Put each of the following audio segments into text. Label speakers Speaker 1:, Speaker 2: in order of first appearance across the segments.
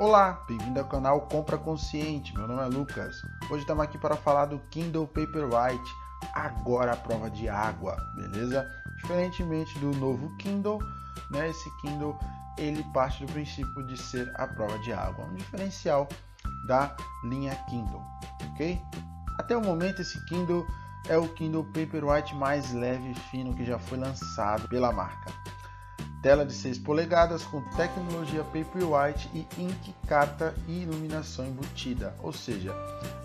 Speaker 1: Olá, bem-vindo ao canal Compra Consciente. Meu nome é Lucas. Hoje estamos aqui para falar do Kindle Paperwhite, agora a prova de água, beleza? Diferentemente do novo Kindle, né? Esse Kindle ele parte do princípio de ser a prova de água, um diferencial da linha Kindle, ok? Até o momento esse Kindle é o Kindle Paperwhite mais leve e fino que já foi lançado pela marca. Tela de 6 polegadas com tecnologia Paperwhite e ink, carta e iluminação embutida, ou seja,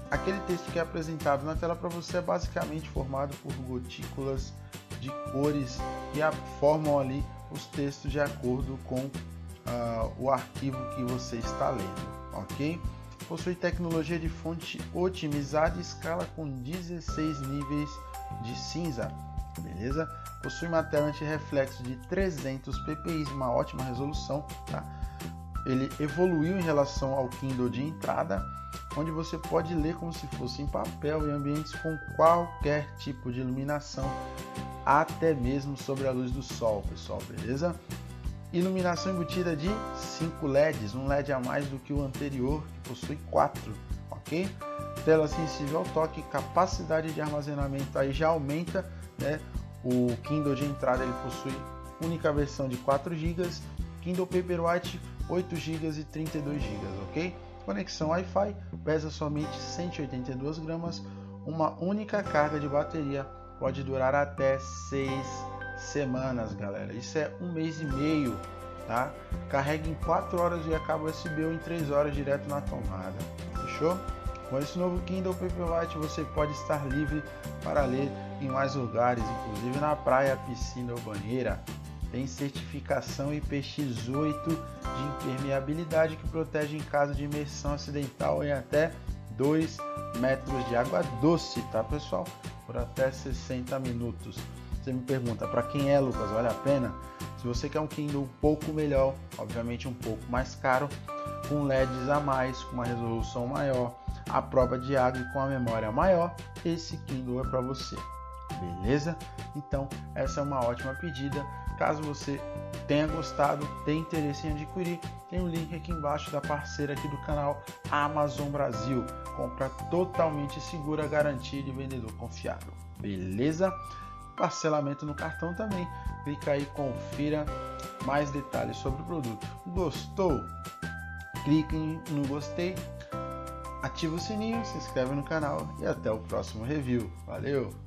Speaker 1: aquele texto que é apresentado na tela para você é basicamente formado por gotículas de cores que formam ali os textos de acordo com uh, o arquivo que você está lendo, ok? Possui tecnologia de fonte otimizada e escala com 16 níveis de cinza, beleza? Possui uma tela anti-reflexo de 300 ppi, uma ótima resolução, tá? Ele evoluiu em relação ao Kindle de entrada, onde você pode ler como se fosse em papel em ambientes com qualquer tipo de iluminação, até mesmo sobre a luz do sol, pessoal, beleza? Iluminação embutida de 5 LEDs, um LED a mais do que o anterior, que possui 4, ok? Tela sensível ao toque, capacidade de armazenamento aí já aumenta, né? O Kindle de entrada ele possui única versão de 4 GB, Kindle Paperwhite 8 GB e 32 GB, ok? Conexão Wi-Fi, pesa somente 182 gramas, uma única carga de bateria pode durar até 6 semanas, galera. Isso é um mês e meio, tá? Carrega em 4 horas e acaba USB ou em 3 horas direto na tomada. Fechou? Com esse novo Kindle Paperwhite você pode estar livre para ler em mais lugares, inclusive na praia, piscina ou banheira. Tem certificação IPX8 de impermeabilidade que protege em caso de imersão acidental em até 2 metros de água doce, tá pessoal? Por até 60 minutos. Você me pergunta, para quem é, Lucas, vale a pena? Se você quer um Kindle um pouco melhor, obviamente um pouco mais caro, com LEDs a mais, com uma resolução maior, a prova de água e com a memória maior, esse Kindle é para você beleza? Então, essa é uma ótima pedida. Caso você tenha gostado, tenha interesse em adquirir, tem um link aqui embaixo da parceira aqui do canal Amazon Brasil. Compra totalmente segura, garantia de vendedor confiável. Beleza? Parcelamento no cartão também. Clica aí, confira mais detalhes sobre o produto. Gostou? Clique no gostei, ativa o sininho, se inscreve no canal e até o próximo review. Valeu!